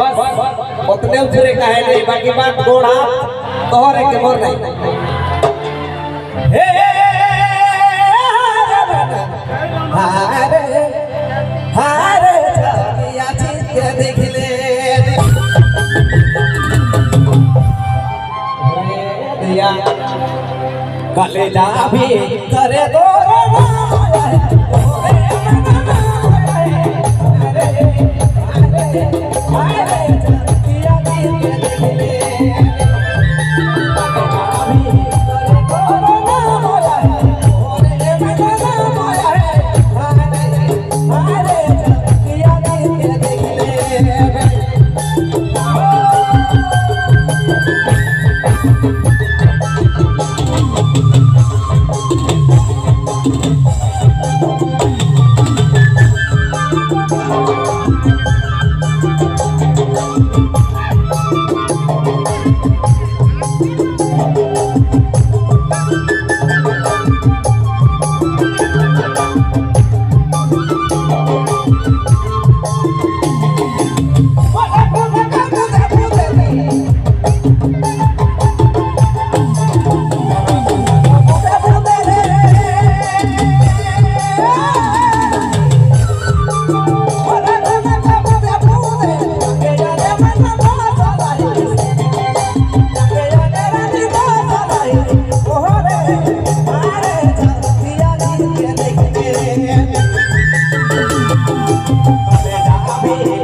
बस उतने उतरे कहे नहीं बाकी बात गोड़ा तोहरे के मोर नहीं हे हारे हारे छतिया छिके देख ले दिया कलेजा भी करे दो रे रे रे रे Thank you.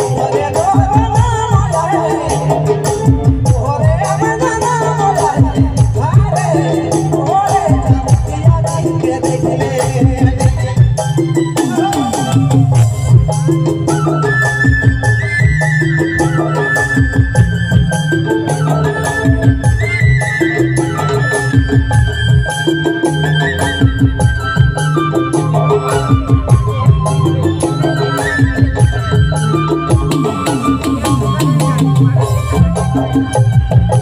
Hare Música